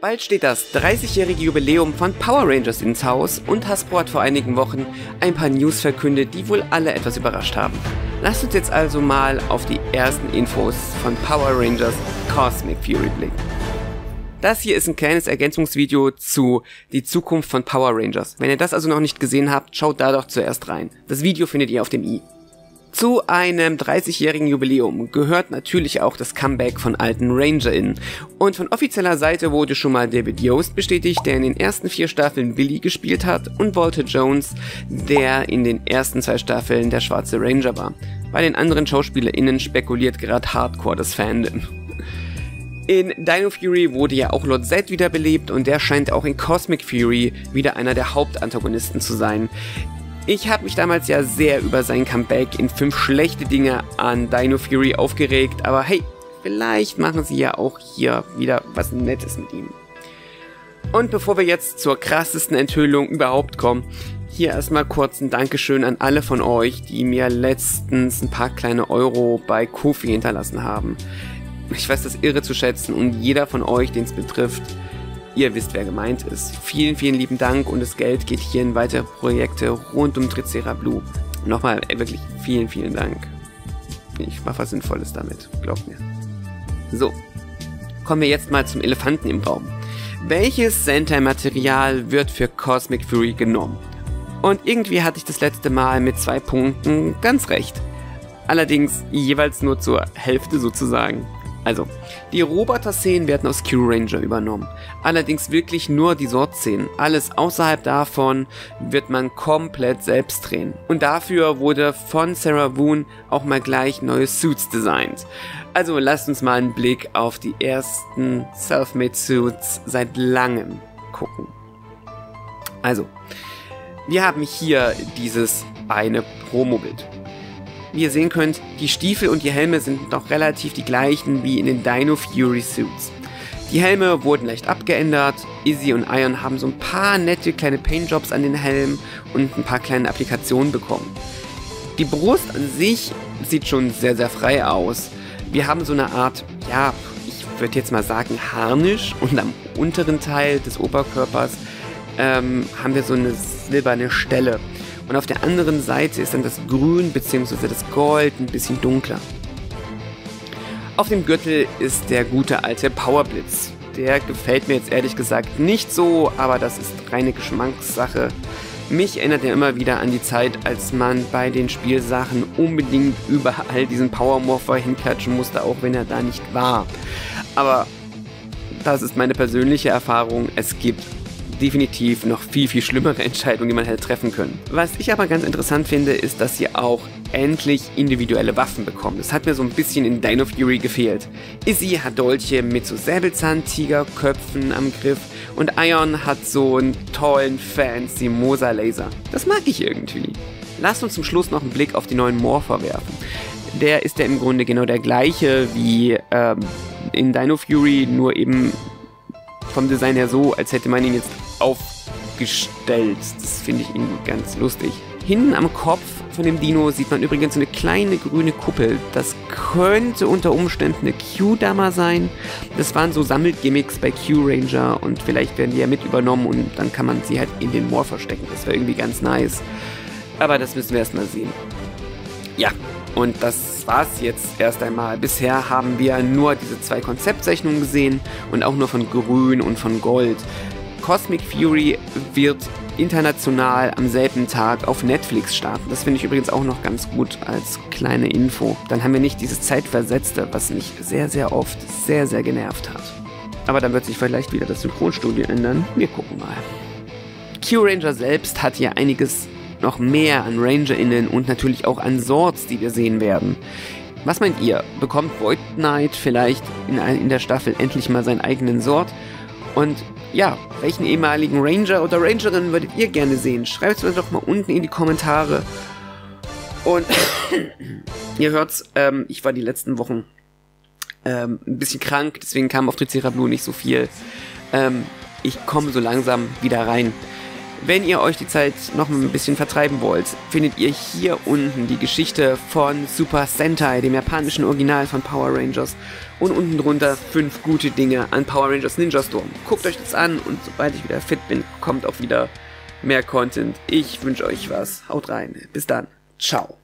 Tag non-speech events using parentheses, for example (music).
Bald steht das 30-jährige Jubiläum von Power Rangers ins Haus und Hasbro hat vor einigen Wochen ein paar News verkündet, die wohl alle etwas überrascht haben. Lasst uns jetzt also mal auf die ersten Infos von Power Rangers Cosmic Fury blicken. Das hier ist ein kleines Ergänzungsvideo zu die Zukunft von Power Rangers. Wenn ihr das also noch nicht gesehen habt, schaut da doch zuerst rein. Das Video findet ihr auf dem i. Zu einem 30-jährigen Jubiläum gehört natürlich auch das Comeback von alten RangerInnen. Und von offizieller Seite wurde schon mal David Yost bestätigt, der in den ersten vier Staffeln Billy gespielt hat, und Walter Jones, der in den ersten zwei Staffeln der schwarze Ranger war. Bei den anderen SchauspielerInnen spekuliert gerade Hardcore das Fandom. In Dino Fury wurde ja auch Lord Z wiederbelebt und der scheint auch in Cosmic Fury wieder einer der Hauptantagonisten zu sein. Ich habe mich damals ja sehr über sein Comeback in 5 schlechte Dinge an Dino Fury aufgeregt, aber hey, vielleicht machen sie ja auch hier wieder was Nettes mit ihm. Und bevor wir jetzt zur krassesten Enthüllung überhaupt kommen, hier erstmal kurz ein Dankeschön an alle von euch, die mir letztens ein paar kleine Euro bei Kofi hinterlassen haben. Ich weiß das irre zu schätzen und jeder von euch, den es betrifft, Ihr wisst, wer gemeint ist. Vielen, vielen lieben Dank und das Geld geht hier in weitere Projekte rund um Tricera Blue. Nochmal ey, wirklich vielen, vielen Dank. Ich mache was Sinnvolles damit, glaubt mir. So, kommen wir jetzt mal zum Elefanten im Raum. Welches Sentai-Material wird für Cosmic Fury genommen? Und irgendwie hatte ich das letzte Mal mit zwei Punkten ganz recht. Allerdings jeweils nur zur Hälfte sozusagen. Also, die Roboter-Szenen werden aus Q-Ranger übernommen. Allerdings wirklich nur die Sort-Szenen. Alles außerhalb davon wird man komplett selbst drehen. Und dafür wurde von Sarah Woon auch mal gleich neue Suits designt. Also lasst uns mal einen Blick auf die ersten Self-Made Suits seit langem gucken. Also, wir haben hier dieses eine Promo-Bild. Wie ihr sehen könnt, die Stiefel und die Helme sind noch relativ die gleichen wie in den Dino Fury Suits. Die Helme wurden leicht abgeändert, Izzy und Ion haben so ein paar nette kleine Paintjobs an den Helmen und ein paar kleine Applikationen bekommen. Die Brust an sich sieht schon sehr, sehr frei aus. Wir haben so eine Art, ja, ich würde jetzt mal sagen Harnisch und am unteren Teil des Oberkörpers ähm, haben wir so eine silberne Stelle. Und auf der anderen Seite ist dann das Grün bzw. das Gold ein bisschen dunkler. Auf dem Gürtel ist der gute alte Powerblitz. Der gefällt mir jetzt ehrlich gesagt nicht so, aber das ist reine Geschmackssache. Mich erinnert er immer wieder an die Zeit, als man bei den Spielsachen unbedingt überall diesen Powermorpher hinklatschen musste, auch wenn er da nicht war. Aber das ist meine persönliche Erfahrung. Es gibt definitiv noch viel, viel schlimmere Entscheidungen, die man hätte treffen können. Was ich aber ganz interessant finde, ist, dass sie auch endlich individuelle Waffen bekommen. Das hat mir so ein bisschen in Dino Fury gefehlt. Izzy hat Dolche mit so Säbelzahn-Tigerköpfen am Griff und Ion hat so einen tollen, fancy Mosa-Laser. Das mag ich irgendwie. Lasst uns zum Schluss noch einen Blick auf die neuen Morpher werfen. Der ist ja im Grunde genau der gleiche wie ähm, in Dino Fury, nur eben vom Design her so, als hätte man ihn jetzt aufgestellt. Das finde ich irgendwie ganz lustig. Hinten am Kopf von dem Dino sieht man übrigens eine kleine grüne Kuppel. Das könnte unter Umständen eine Q-Dammer sein. Das waren so Sammelgimmicks bei Q-Ranger und vielleicht werden die ja mit übernommen und dann kann man sie halt in den Moor verstecken. Das wäre irgendwie ganz nice. Aber das müssen wir erstmal sehen. Ja, und das war's jetzt erst einmal. Bisher haben wir nur diese zwei Konzeptzeichnungen gesehen und auch nur von Grün und von Gold. Cosmic Fury wird international am selben Tag auf Netflix starten. Das finde ich übrigens auch noch ganz gut als kleine Info. Dann haben wir nicht dieses Zeitversetzte, was mich sehr, sehr oft sehr, sehr genervt hat. Aber dann wird sich vielleicht wieder das Synchronstudio ändern. Wir gucken mal. Q-Ranger selbst hat hier einiges noch mehr an RangerInnen und natürlich auch an Swords, die wir sehen werden. Was meint ihr? Bekommt Void Knight vielleicht in, in der Staffel endlich mal seinen eigenen Sword? Und ja, welchen ehemaligen Ranger oder Rangerin würdet ihr gerne sehen? Schreibt es mir doch mal unten in die Kommentare. Und (coughs) ihr hört's, ähm, ich war die letzten Wochen ähm, ein bisschen krank, deswegen kam auf Tricera Blue nicht so viel. Ähm, ich komme so langsam wieder rein. Wenn ihr euch die Zeit noch ein bisschen vertreiben wollt, findet ihr hier unten die Geschichte von Super Sentai, dem japanischen Original von Power Rangers. Und unten drunter fünf gute Dinge an Power Rangers Ninja Storm. Guckt euch das an und sobald ich wieder fit bin, kommt auch wieder mehr Content. Ich wünsche euch was. Haut rein. Bis dann. Ciao.